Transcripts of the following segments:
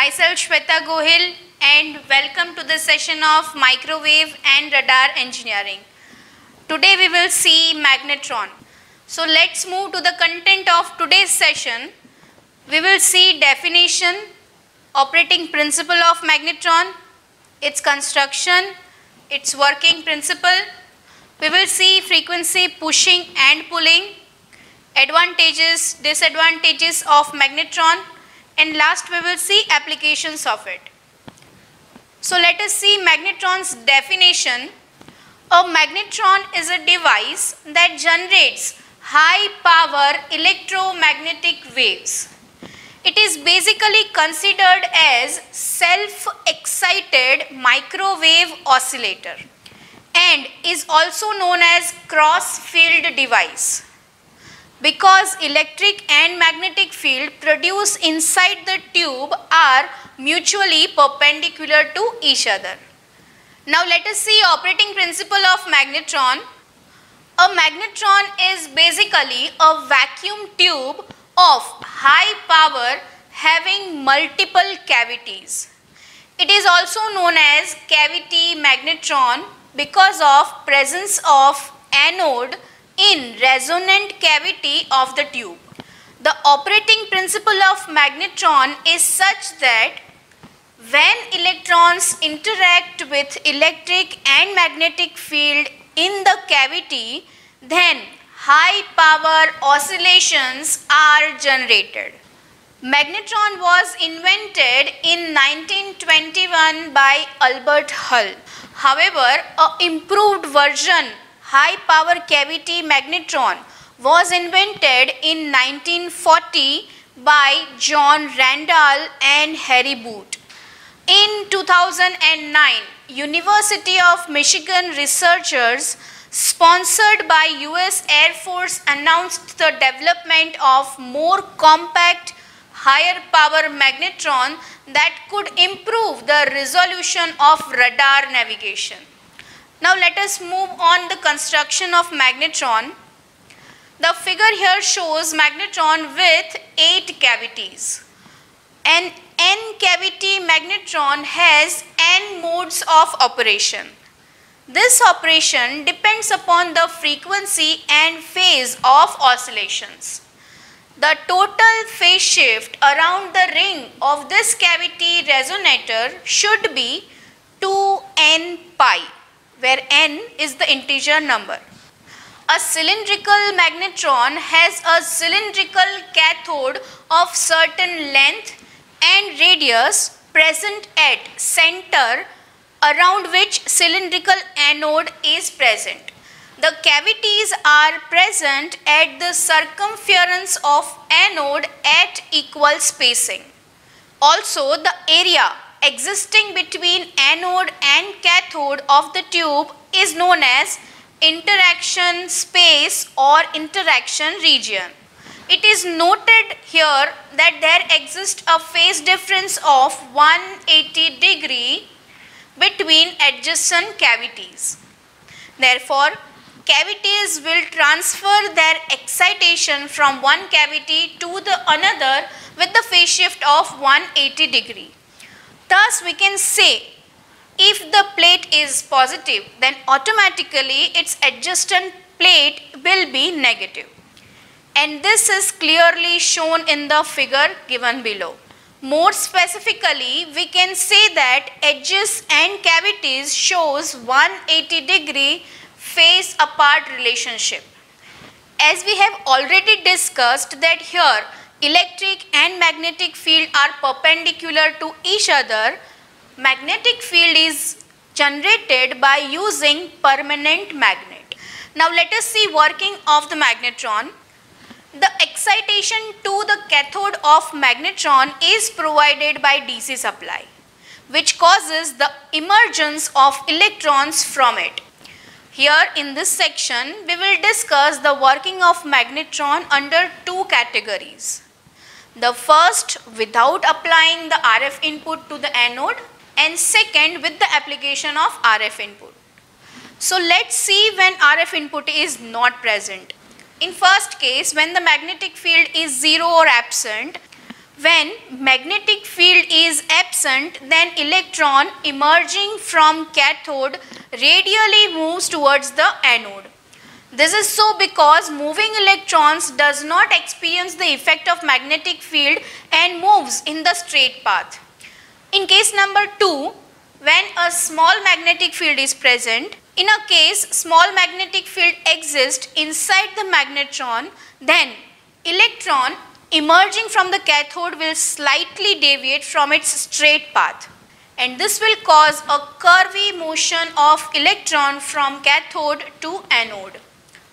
Myself Shweta Gohil and welcome to the session of Microwave and Radar Engineering. Today we will see magnetron. So let's move to the content of today's session. We will see definition, operating principle of magnetron, its construction, its working principle. We will see frequency pushing and pulling, advantages, disadvantages of magnetron and last we will see applications of it. So let us see magnetron's definition. A magnetron is a device that generates high power electromagnetic waves. It is basically considered as self-excited microwave oscillator and is also known as cross field device because electric and magnetic field produced inside the tube are mutually perpendicular to each other. Now let us see operating principle of magnetron. A magnetron is basically a vacuum tube of high power having multiple cavities. It is also known as cavity magnetron because of presence of anode in resonant cavity of the tube. The operating principle of magnetron is such that when electrons interact with electric and magnetic field in the cavity, then high power oscillations are generated. Magnetron was invented in 1921 by Albert Hull. However, a improved version high power cavity magnetron was invented in 1940 by John Randall and Harry Boot. In 2009, University of Michigan researchers sponsored by US Air Force announced the development of more compact higher power magnetron that could improve the resolution of radar navigation. Now let us move on the construction of magnetron. The figure here shows magnetron with 8 cavities. An N cavity magnetron has N modes of operation. This operation depends upon the frequency and phase of oscillations. The total phase shift around the ring of this cavity resonator should be 2n pi where n is the integer number. A cylindrical magnetron has a cylindrical cathode of certain length and radius present at center around which cylindrical anode is present. The cavities are present at the circumference of anode at equal spacing. Also the area existing between anode and cathode of the tube is known as interaction space or interaction region. It is noted here that there exists a phase difference of 180 degree between adjacent cavities. Therefore, cavities will transfer their excitation from one cavity to the another with the phase shift of 180 degree. Thus we can say if the plate is positive then automatically its adjacent plate will be negative. And this is clearly shown in the figure given below. More specifically, we can say that edges and cavities shows 180 degree phase apart relationship. As we have already discussed that here electric and magnetic field are perpendicular to each other, magnetic field is generated by using permanent magnet. Now let us see working of the magnetron. The excitation to the cathode of magnetron is provided by DC supply which causes the emergence of electrons from it. Here in this section we will discuss the working of magnetron under two categories. The first without applying the RF input to the anode and second with the application of RF input. So let's see when RF input is not present. In first case when the magnetic field is 0 or absent, when magnetic field is absent, then electron emerging from cathode radially moves towards the anode. This is so because moving electrons does not experience the effect of magnetic field and moves in the straight path. In case number 2, when a small magnetic field is present, in a case small magnetic field exists inside the magnetron, then electron emerging from the cathode will slightly deviate from its straight path and this will cause a curvy motion of electron from cathode to anode.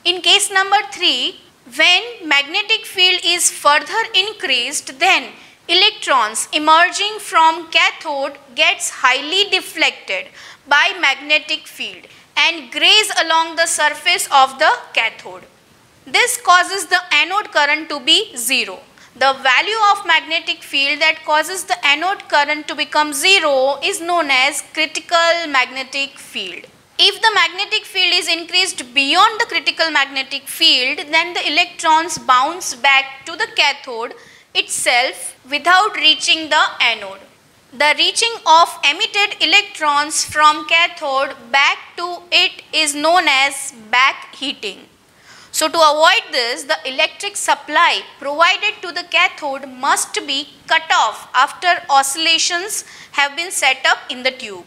In case number 3, when magnetic field is further increased then electrons emerging from cathode gets highly deflected by magnetic field and graze along the surface of the cathode. This causes the anode current to be zero. The value of magnetic field that causes the anode current to become zero is known as critical magnetic field. If the magnetic field is increased beyond the critical magnetic field, then the electrons bounce back to the cathode itself without reaching the anode. The reaching of emitted electrons from cathode back to it is known as back heating. So to avoid this, the electric supply provided to the cathode must be cut off after oscillations have been set up in the tube.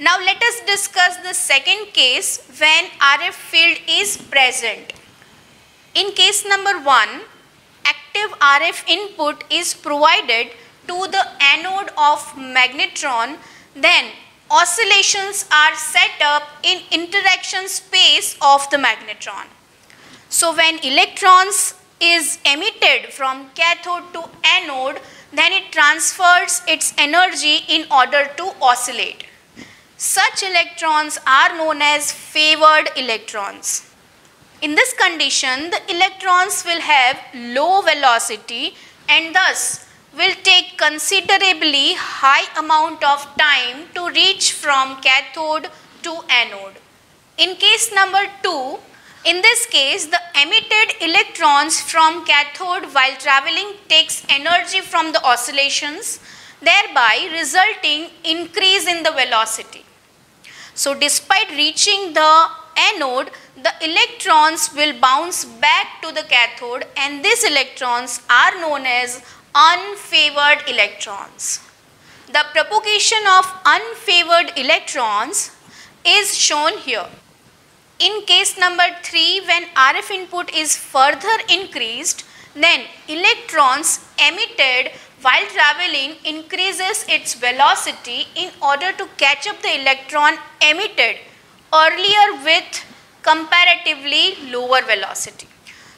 Now let us discuss the second case when RF field is present. In case number 1, active RF input is provided to the anode of magnetron, then oscillations are set up in interaction space of the magnetron. So when electrons is emitted from cathode to anode, then it transfers its energy in order to oscillate. Such electrons are known as favored electrons. In this condition, the electrons will have low velocity and thus will take considerably high amount of time to reach from cathode to anode. In case number 2, in this case, the emitted electrons from cathode while traveling takes energy from the oscillations, thereby resulting increase in the velocity. So despite reaching the anode, the electrons will bounce back to the cathode and these electrons are known as unfavored electrons. The propagation of unfavored electrons is shown here. In case number 3, when RF input is further increased, then electrons emitted while traveling increases its velocity in order to catch up the electron emitted earlier with comparatively lower velocity.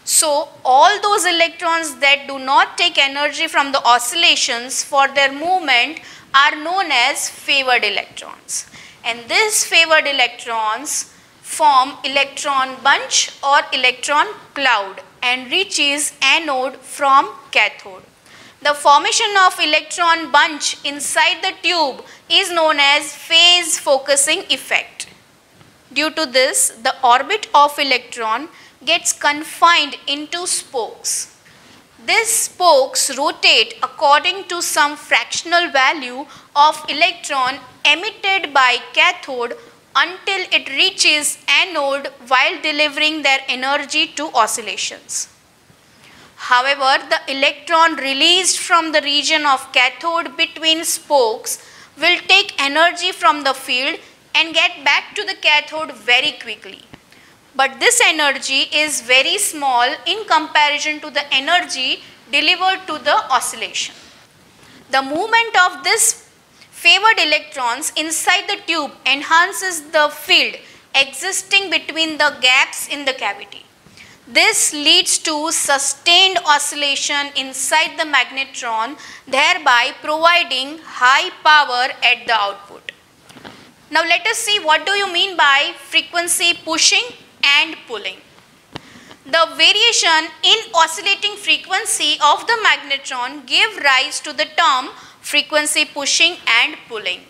So, all those electrons that do not take energy from the oscillations for their movement are known as favored electrons. And these favored electrons form electron bunch or electron cloud and reaches anode from cathode. The formation of electron bunch inside the tube is known as phase focusing effect. Due to this, the orbit of electron gets confined into spokes. These spokes rotate according to some fractional value of electron emitted by cathode until it reaches anode while delivering their energy to oscillations. However, the electron released from the region of cathode between spokes will take energy from the field and get back to the cathode very quickly. But this energy is very small in comparison to the energy delivered to the oscillation. The movement of this favored electrons inside the tube enhances the field existing between the gaps in the cavity. This leads to sustained oscillation inside the magnetron thereby providing high power at the output. Now let us see what do you mean by frequency pushing and pulling. The variation in oscillating frequency of the magnetron gave rise to the term frequency pushing and pulling.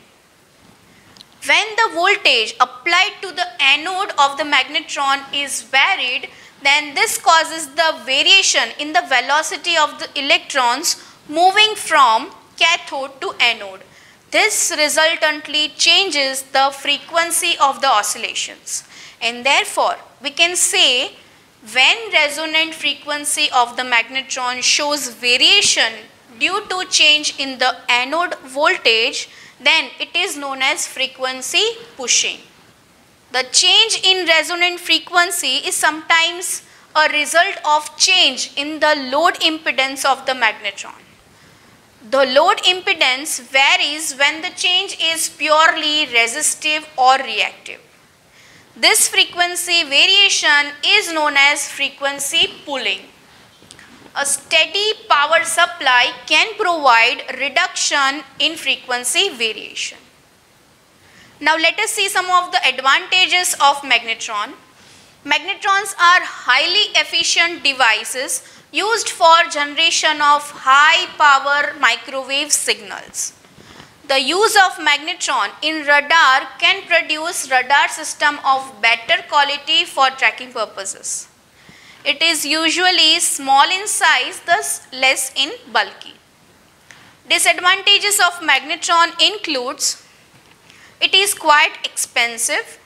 When the voltage applied to the anode of the magnetron is varied, then this causes the variation in the velocity of the electrons moving from cathode to anode. This resultantly changes the frequency of the oscillations and therefore we can say when resonant frequency of the magnetron shows variation due to change in the anode voltage then it is known as frequency pushing. The change in resonant frequency is sometimes a result of change in the load impedance of the magnetron. The load impedance varies when the change is purely resistive or reactive. This frequency variation is known as frequency pulling. A steady power supply can provide reduction in frequency variation. Now let us see some of the advantages of magnetron. Magnetrons are highly efficient devices used for generation of high power microwave signals. The use of magnetron in radar can produce radar system of better quality for tracking purposes. It is usually small in size thus less in bulky. Disadvantages of magnetron includes it is quite expensive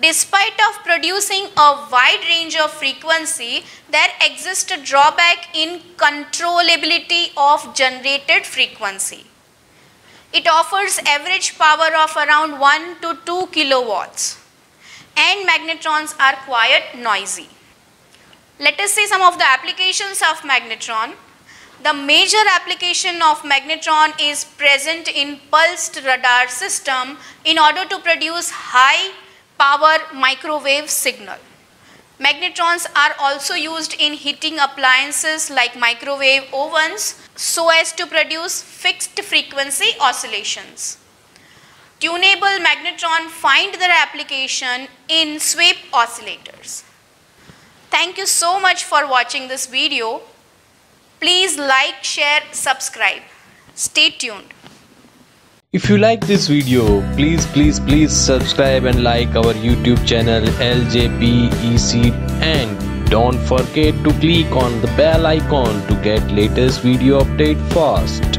Despite of producing a wide range of frequency, there exists a drawback in controllability of generated frequency. It offers average power of around 1 to 2 kilowatts and magnetrons are quite noisy. Let us see some of the applications of magnetron. The major application of magnetron is present in pulsed radar system in order to produce high power microwave signal. Magnetrons are also used in heating appliances like microwave ovens so as to produce fixed frequency oscillations. Tunable magnetron find their application in sweep oscillators. Thank you so much for watching this video. Please like, share, subscribe. Stay tuned. If you like this video, please please please subscribe and like our YouTube channel LJPEC and don't forget to click on the bell icon to get latest video update fast.